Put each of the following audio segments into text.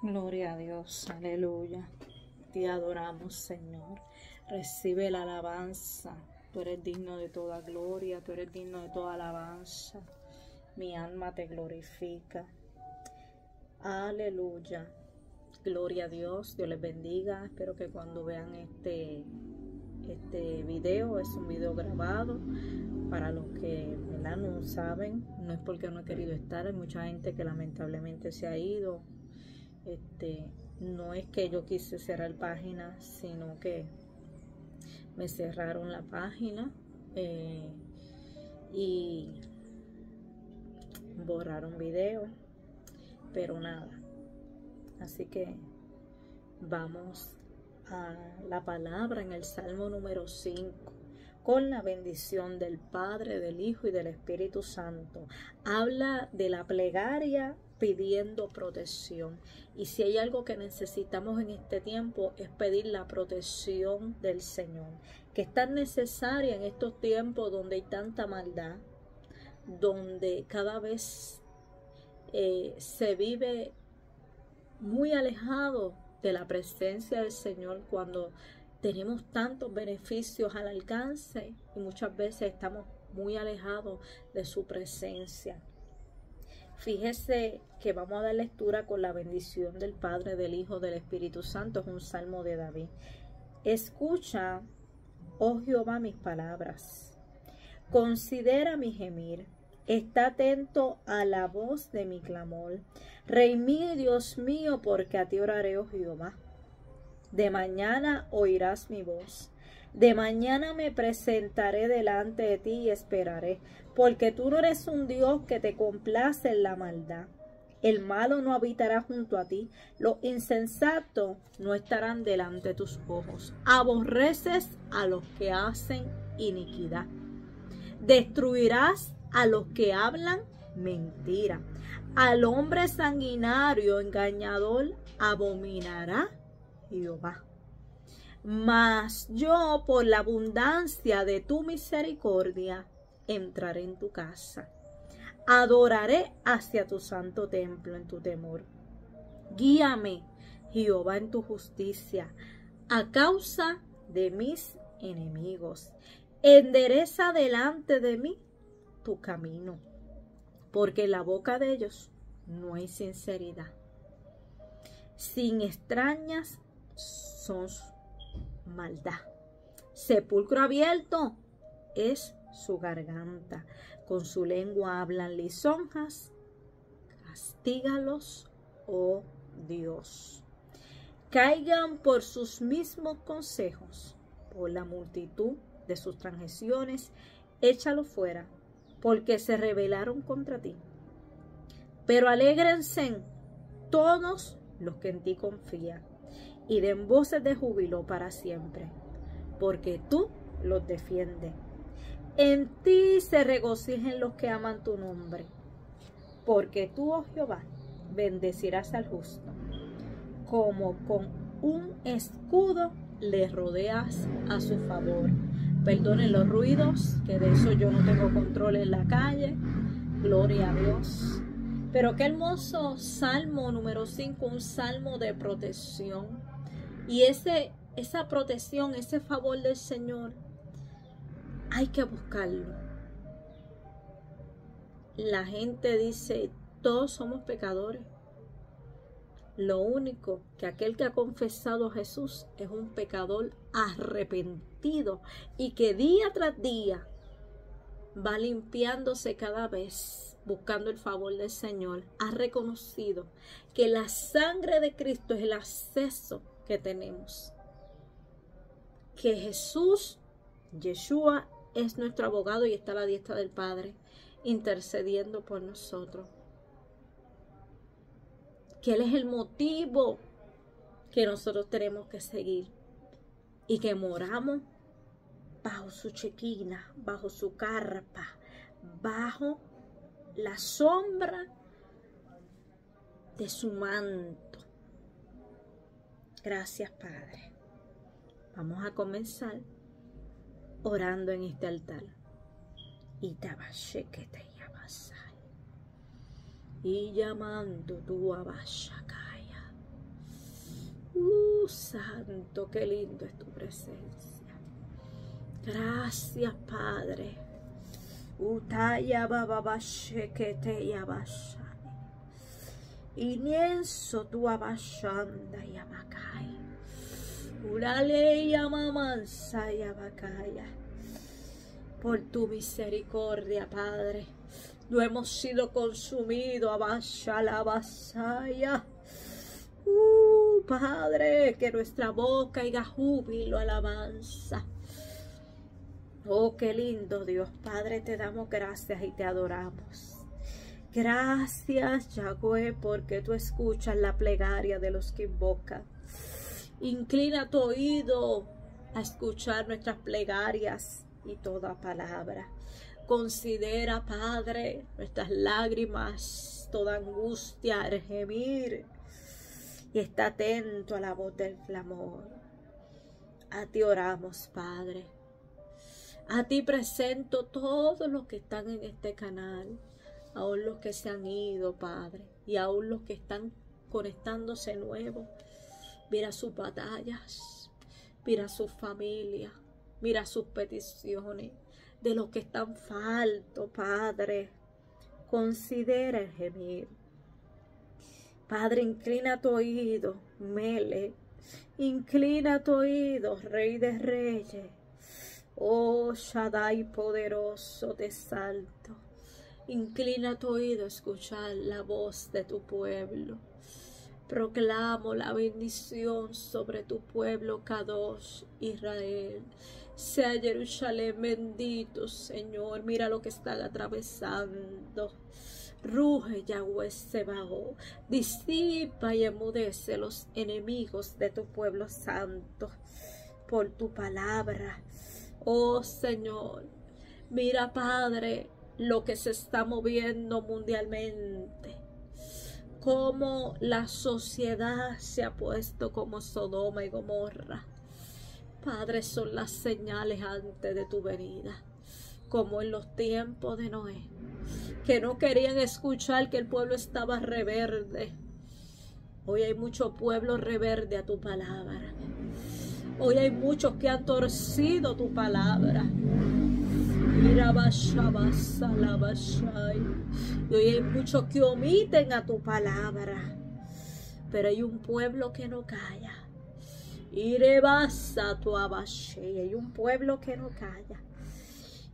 Gloria a Dios, aleluya. Te adoramos, Señor. Recibe la alabanza. Tú eres digno de toda gloria, tú eres digno de toda alabanza. Mi alma te glorifica. Aleluya. Gloria a Dios, Dios les bendiga. Espero que cuando vean este, este video, es un video grabado. Para los que no saben, no es porque no he querido estar, hay mucha gente que lamentablemente se ha ido. Este, no es que yo quise cerrar página, sino que me cerraron la página eh, y borraron video, pero nada. Así que vamos a la palabra en el Salmo número 5 con la bendición del Padre, del Hijo y del Espíritu Santo. Habla de la plegaria pidiendo protección. Y si hay algo que necesitamos en este tiempo es pedir la protección del Señor, que es tan necesaria en estos tiempos donde hay tanta maldad, donde cada vez eh, se vive muy alejado de la presencia del Señor cuando tenemos tantos beneficios al alcance y muchas veces estamos muy alejados de su presencia. Fíjese que vamos a dar lectura con la bendición del Padre, del Hijo, del Espíritu Santo. Es un salmo de David. Escucha, oh Jehová, mis palabras. Considera mi gemir. Está atento a la voz de mi clamor. Rey mío Dios mío, porque a ti oraré, oh Jehová. De mañana oirás mi voz. De mañana me presentaré delante de ti y esperaré, porque tú no eres un Dios que te complace en la maldad. El malo no habitará junto a ti, los insensatos no estarán delante de tus ojos. Aborreces a los que hacen iniquidad. Destruirás a los que hablan mentira. Al hombre sanguinario, engañador, abominará Jehová. Mas yo, por la abundancia de tu misericordia, entraré en tu casa. Adoraré hacia tu santo templo en tu temor. Guíame, Jehová, en tu justicia, a causa de mis enemigos. Endereza delante de mí tu camino, porque en la boca de ellos no hay sinceridad. Sin extrañas son maldad. Sepulcro abierto es su garganta. Con su lengua hablan lisonjas. Castígalos, oh Dios. Caigan por sus mismos consejos, por la multitud de sus transgresiones, échalo fuera, porque se rebelaron contra ti. Pero alégrense todos los que en ti confían y den voces de júbilo para siempre, porque tú los defiendes. En ti se regocijen los que aman tu nombre, porque tú, oh Jehová, bendecirás al justo, como con un escudo le rodeas a su favor. Perdonen los ruidos, que de eso yo no tengo control en la calle. Gloria a Dios. Pero qué hermoso salmo número 5, un salmo de protección y ese, esa protección, ese favor del Señor, hay que buscarlo. La gente dice, todos somos pecadores. Lo único que aquel que ha confesado a Jesús es un pecador arrepentido y que día tras día va limpiándose cada vez, buscando el favor del Señor. Ha reconocido que la sangre de Cristo es el acceso que tenemos. Que Jesús, Yeshua, es nuestro abogado y está a la diestra del Padre, intercediendo por nosotros. Que Él es el motivo que nosotros tenemos que seguir y que moramos bajo su chequina, bajo su carpa, bajo la sombra de su manto. Gracias, Padre. Vamos a comenzar orando en este altar. Y te que te Y llamando tu abashakaya. Santo, qué lindo es tu presencia. Gracias, Padre. Utaya bababashekete yabashai. Inienso tu abashanda yabakai. Urale yamamansa yabakaya. Por tu misericordia, Padre. No hemos sido consumidos, abasha la vasaya. Uh, Padre, que nuestra boca haya júbilo, alabanza. Oh, qué lindo Dios. Padre, te damos gracias y te adoramos. Gracias, Yahweh, porque tú escuchas la plegaria de los que invocan. Inclina tu oído a escuchar nuestras plegarias y toda palabra. Considera, Padre, nuestras lágrimas, toda angustia, el gemir, y está atento a la voz del clamor. A ti oramos, Padre. A ti presento todos los que están en este canal, aún los que se han ido, Padre, y aún los que están conectándose nuevo. Mira sus batallas, mira su familia, mira sus peticiones, de los que están falto, Padre. Considera el gemir. Padre, inclina tu oído, Mele. Inclina tu oído, Rey de Reyes. Oh Shaddai poderoso de salto, inclina tu oído a escuchar la voz de tu pueblo. Proclamo la bendición sobre tu pueblo, Kadosh, Israel. Sea Jerusalén bendito, Señor. Mira lo que están atravesando. Ruge Yahweh Sebaó, disipa y emudece los enemigos de tu pueblo santo por tu palabra. Oh Señor, mira Padre lo que se está moviendo mundialmente. Cómo la sociedad se ha puesto como Sodoma y Gomorra. Padre, son las señales antes de tu venida, como en los tiempos de Noé, que no querían escuchar que el pueblo estaba reverde. Hoy hay mucho pueblo reverde a tu palabra. Hoy hay muchos que han torcido tu palabra. Y hoy hay muchos que omiten a tu palabra. Pero hay un pueblo que no calla. Irebasa tu abashe. Hay un pueblo que no calla.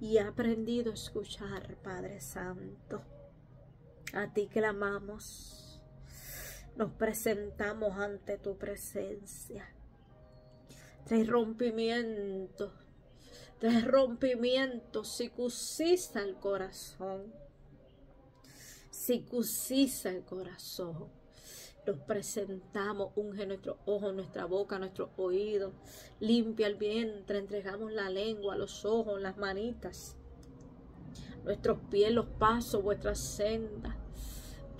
Y ha aprendido a escuchar, Padre Santo. A ti clamamos. Nos presentamos ante tu presencia Trae rompimiento. Trae rompimiento. Cicusiza el corazón. Cicusiza el corazón. Nos presentamos, unge nuestro ojo, nuestra boca, nuestro oído. Limpia el vientre. Entregamos la lengua, los ojos, las manitas. Nuestros pies, los pasos, vuestras sendas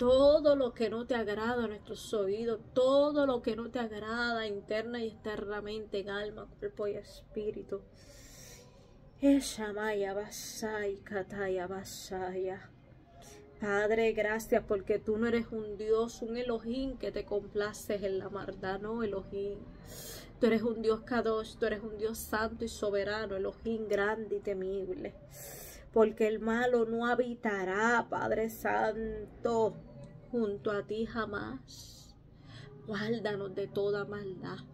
todo lo que no te agrada a nuestros oídos, todo lo que no te agrada interna y externamente en alma, cuerpo y espíritu. Padre, gracias porque tú no eres un Dios, un Elohim que te complaces en la maldad, no Elohim. Tú eres un Dios Kadosh, tú eres un Dios santo y soberano, Elohim grande y temible. Porque el malo no habitará, Padre Santo junto a ti jamás. Guárdanos de toda maldad.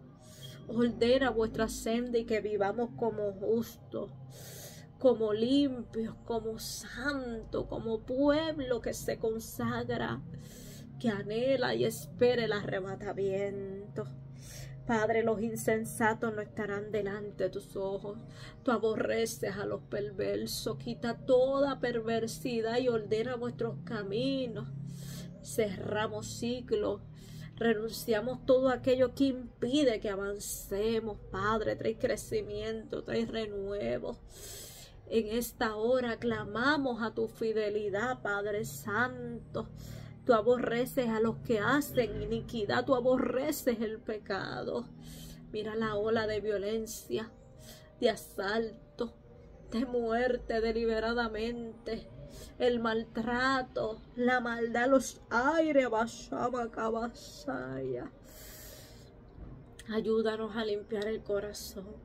Ordena vuestra senda y que vivamos como justos, como limpios, como santos, como pueblo que se consagra, que anhela y espera el arrebatamiento. Padre, los insensatos no estarán delante de tus ojos. Tú aborreces a los perversos. Quita toda perversidad y ordena vuestros caminos cerramos ciclos, renunciamos todo aquello que impide que avancemos, Padre, trae crecimiento, trae renuevo. En esta hora clamamos a tu fidelidad, Padre Santo. Tú aborreces a los que hacen iniquidad, tú aborreces el pecado. Mira la ola de violencia, de asalto, de muerte deliberadamente el maltrato, la maldad, los aires, Bashama Kabasaya. Ayúdanos a limpiar el corazón.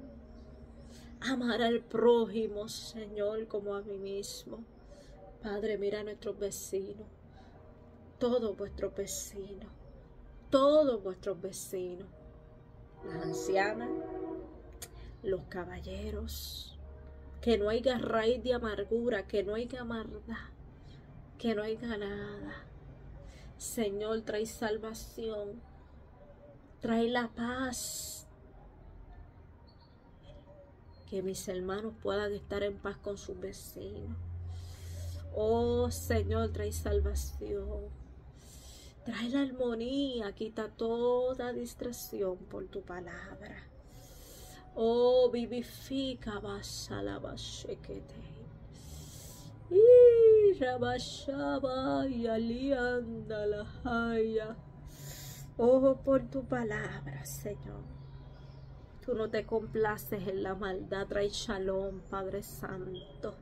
Amar al prójimo, Señor, como a mí mismo. Padre, mira a nuestros vecinos. Todos vuestros vecinos. Todos vuestros vecinos. Las ancianas. Los caballeros. Que no haya raíz de amargura. Que no haya maldad. Que no haya nada. Señor, trae salvación trae la paz. Que mis hermanos puedan estar en paz con sus vecinos. Oh Señor, trae salvación. Trae la armonía, quita toda distracción por tu palabra. Oh, vivifica, basa la Y rabashaba y alianda la haya. Oh, por tu palabra, Señor. Tú no te complaces en la maldad, trae shalom, Padre Santo.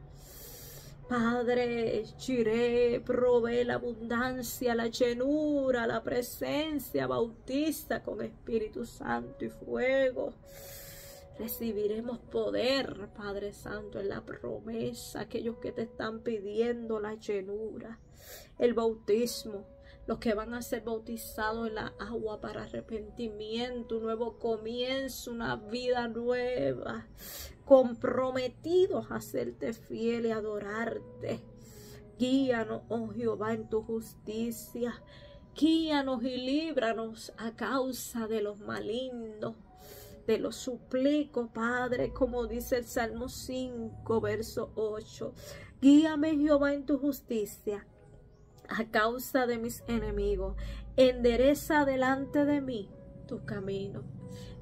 Padre, chiré, provee la abundancia, la llenura, la presencia, bautiza con Espíritu Santo y fuego. Recibiremos poder, Padre Santo, en la promesa, aquellos que te están pidiendo la llenura, el bautismo, los que van a ser bautizados en la agua para arrepentimiento, un nuevo comienzo, una vida nueva, comprometidos a hacerte fiel y adorarte. Guíanos, oh Jehová, en tu justicia. Guíanos y líbranos a causa de los malignos. Te lo suplico, Padre, como dice el Salmo 5, verso 8. Guíame, Jehová, en tu justicia a causa de mis enemigos. Endereza delante de mí tu camino.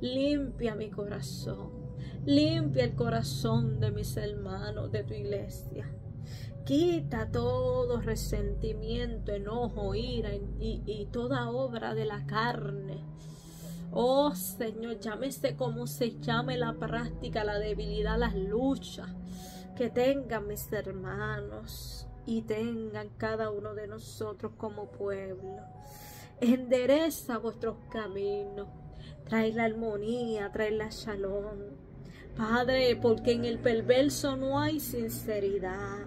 Limpia mi corazón. Limpia el corazón de mis hermanos de tu iglesia. Quita todo resentimiento, enojo, ira y, y toda obra de la carne. Oh Señor, llámese como se llame la práctica, la debilidad, las luchas que tengan mis hermanos y tengan cada uno de nosotros como pueblo. Endereza vuestros caminos, trae la armonía, trae la shalom. Padre, porque en el perverso no hay sinceridad.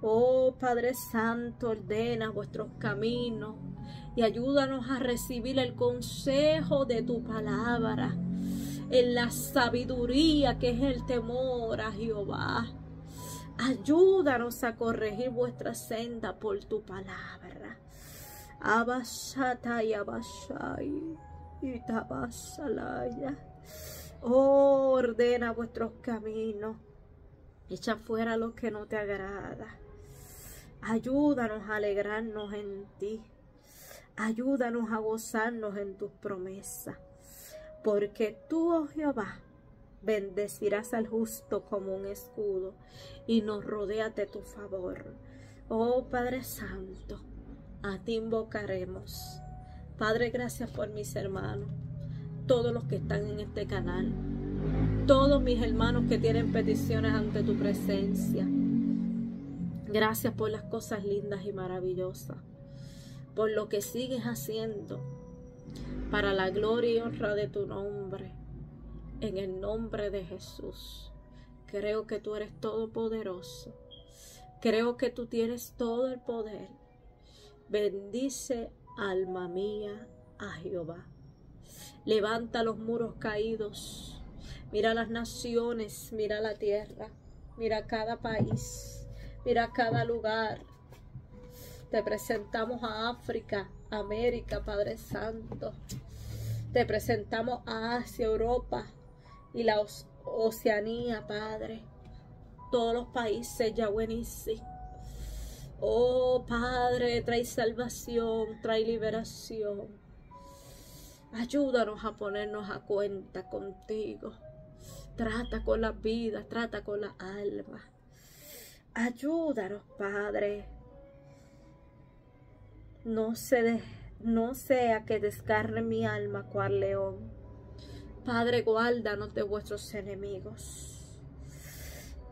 Oh Padre Santo, ordena vuestros caminos y ayúdanos a recibir el consejo de tu palabra en la sabiduría que es el temor a Jehová. Ayúdanos a corregir vuestra senda por tu palabra. Abashata y y tabasalaya. Oh, ordena vuestros caminos. Echa fuera lo que no te agrada. Ayúdanos a alegrarnos en ti. Ayúdanos a gozarnos en tus promesas. Porque tú, oh Jehová, Bendecirás al justo como un escudo y nos rodea de tu favor. Oh Padre Santo, a ti invocaremos. Padre, gracias por mis hermanos, todos los que están en este canal, todos mis hermanos que tienen peticiones ante tu presencia. Gracias por las cosas lindas y maravillosas, por lo que sigues haciendo para la gloria y honra de tu nombre en el nombre de Jesús. Creo que tú eres todopoderoso. Creo que tú tienes todo el poder. Bendice, alma mía, a Jehová. Levanta los muros caídos. Mira las naciones, mira la tierra, mira cada país, mira cada lugar. Te presentamos a África, América, Padre Santo. Te presentamos a Asia, Europa, y la Oceanía, Padre. Todos los países, ya buenísimo. Oh, Padre, trae salvación, trae liberación. Ayúdanos a ponernos a cuenta contigo. Trata con las vidas, trata con la alma. Ayúdanos, Padre. No, se no sea que descarne mi alma cual león Padre, guárdanos de vuestros enemigos.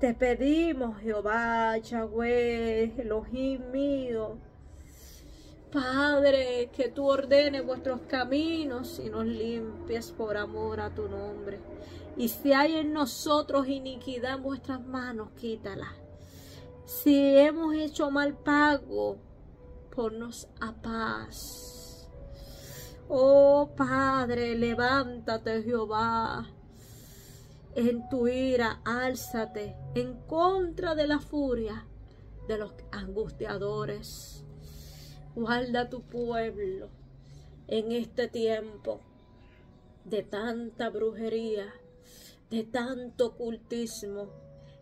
Te pedimos, Jehová, Yahweh, Elohim mío, Padre, que tú ordenes vuestros caminos y nos limpies por amor a tu nombre. Y si hay en nosotros iniquidad en vuestras manos, quítala. Si hemos hecho mal pago, ponnos a paz. Oh Padre, levántate, Jehová. En tu ira, álzate en contra de la furia de los angustiadores. Guarda tu pueblo en este tiempo de tanta brujería, de tanto ocultismo,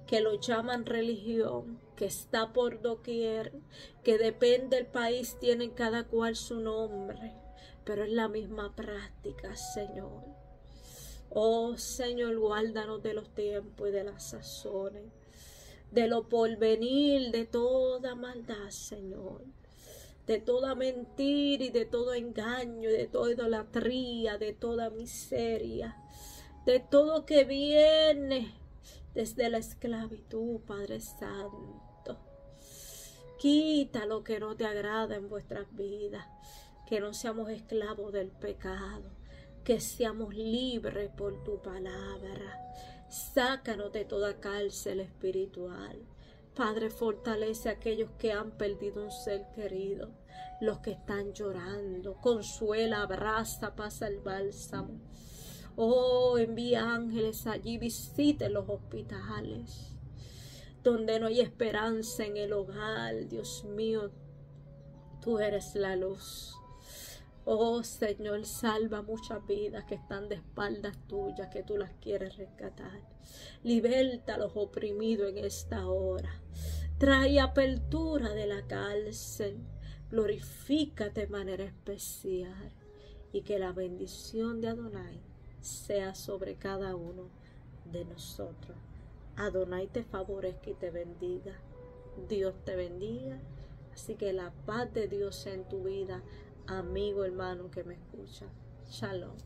que lo llaman religión, que está por doquier, que depende del país, tienen cada cual su nombre, pero es la misma práctica, Señor. Oh Señor, guárdanos de los tiempos y de las sazones, de lo porvenir, de toda maldad, Señor de toda mentira y de todo engaño, de toda idolatría, de toda miseria, de todo que viene desde la esclavitud, Padre Santo. Quita lo que no te agrada en vuestras vidas, que no seamos esclavos del pecado, que seamos libres por tu palabra. Sácanos de toda cárcel espiritual. Padre, fortalece a aquellos que han perdido un ser querido, los que están llorando. Consuela, abraza, pasa el bálsamo. Oh, envía ángeles allí, visite los hospitales, donde no hay esperanza en el hogar, Dios mío. Tú eres la luz. Oh Señor, salva muchas vidas que están de espaldas tuyas, que tú las quieres rescatar. Liberta a los oprimidos en esta hora. Trae apertura de la cárcel. Glorifícate de manera especial. Y que la bendición de Adonai sea sobre cada uno de nosotros. Adonai te favorezca y te bendiga. Dios te bendiga. Así que la paz de Dios sea en tu vida amigo, hermano que me escucha. Shalom.